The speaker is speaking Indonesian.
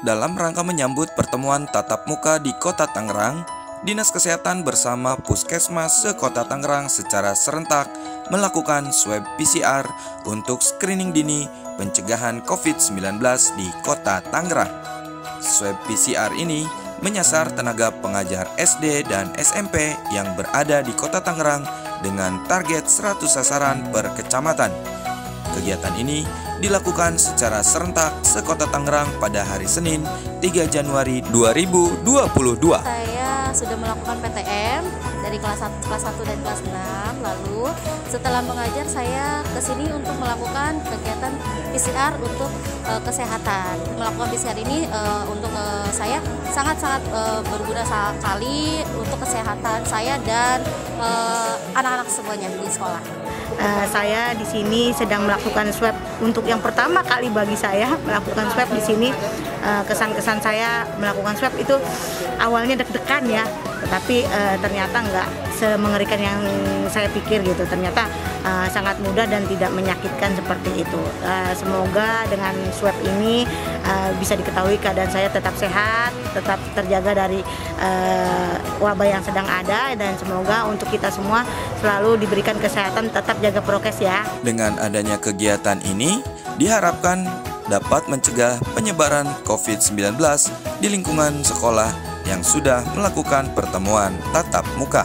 Dalam rangka menyambut pertemuan tatap muka di Kota Tangerang, Dinas Kesehatan bersama Puskesmas sekota Tangerang secara serentak melakukan swab PCR untuk screening dini pencegahan COVID-19 di Kota Tangerang. Swab PCR ini menyasar tenaga pengajar SD dan SMP yang berada di Kota Tangerang dengan target 100 sasaran per kecamatan. Kegiatan ini dilakukan secara serentak sekota Tangerang pada hari Senin 3 Januari 2022. Saya sudah melakukan PTM dari kelas 1, kelas 1 dan kelas 6. Lalu setelah mengajar saya ke sini untuk melakukan kegiatan PCR untuk e, kesehatan. Melakukan PCR ini e, untuk e, saya sangat-sangat berguna sekali untuk kesehatan saya dan anak-anak semuanya di sekolah. Uh, saya di sini sedang melakukan swab untuk yang pertama kali bagi saya melakukan swab di sini. Uh, kesan-kesan saya melakukan swab itu awalnya deg-degan ya, tetapi uh, ternyata nggak semengerikan yang saya pikir gitu. Ternyata uh, sangat mudah dan tidak menyakitkan seperti itu. Uh, semoga dengan swab ini uh, bisa diketahui keadaan saya tetap sehat, tetap terjaga dari uh, wabah yang sedang ada dan semoga untuk kita semua selalu diberikan kesehatan tetap jaga prokes ya. Dengan adanya kegiatan ini diharapkan dapat mencegah penyebaran COVID-19 di lingkungan sekolah yang sudah melakukan pertemuan tatap muka.